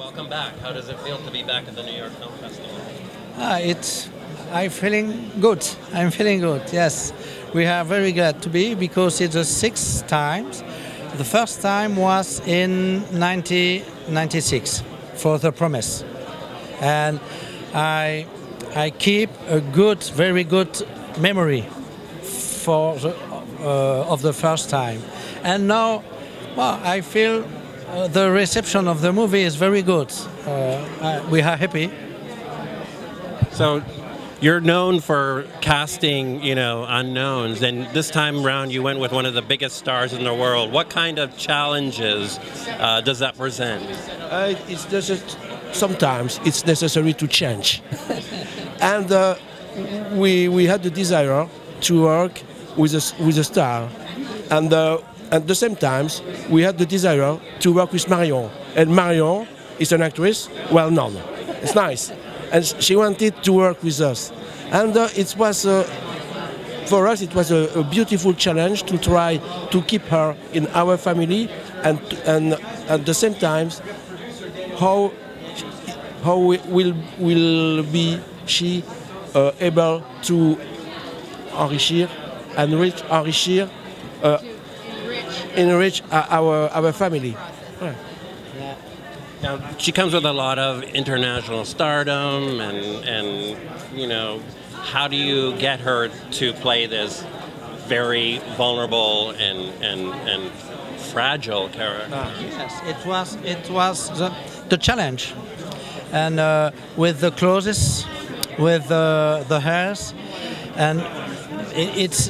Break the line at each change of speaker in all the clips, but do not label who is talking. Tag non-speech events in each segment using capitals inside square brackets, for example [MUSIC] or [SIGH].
welcome back. How does it feel to be back at the New York Film Festival?
Ah, it's. I'm feeling good. I'm feeling good. Yes, we are very glad to be because it's the sixth time. The first time was in 1996 for the promise, and I I keep a good, very good memory for the, uh, of the first time, and now, well, I feel uh, the reception of the movie is very good. Uh, uh, we are happy.
So, you're known for casting, you know, unknowns, and this time around you went with one of the biggest stars in the world. What kind of challenges uh, does that present?
Uh, it's just sometimes it's necessary to change, [LAUGHS] and uh, we we had the desire to work with a with a star, and uh, at the same time we had the desire to work with Marion, and Marion is an actress well known. It's nice and she wanted to work with us. And uh, it was, uh, for us, it was a, a, beautiful challenge to try to keep her in our family and, and at the same time, how, how will, will be she uh, able to enrichir, and enrich, enrichir, uh, enrich our, our family. Yeah.
Now, she comes with a lot of international stardom, and, and you know, how do you get her to play this very vulnerable and, and, and fragile character?
Uh, yes, it was, it was the, the challenge. And uh, with the clothes, with the, the hairs, and it, it's,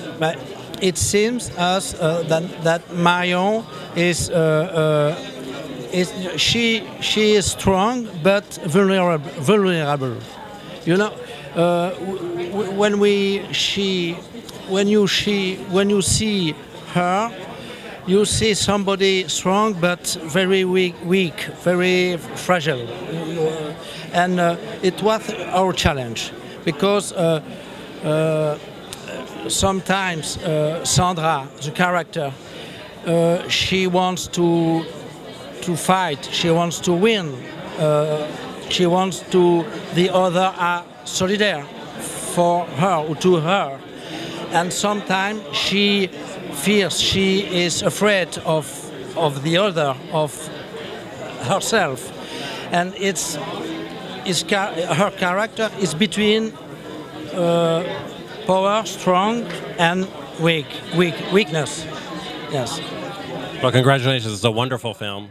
it seems us uh, that, that Marion is uh, uh, is she she is strong but vulnerable. Vulnerable, you know. Uh, when we she when you she when you see her, you see somebody strong but very weak, weak, very fragile, and uh, it was our challenge because. Sometimes uh, Sandra, the character, uh, she wants to to fight. She wants to win. Uh, she wants to. The other are solidaire for her or to her, and sometimes she fears. She is afraid of of the other of herself, and it's. Is her character is between uh, power, strong, and weak, weak, weakness. Yes.
Well, congratulations! It's a wonderful film.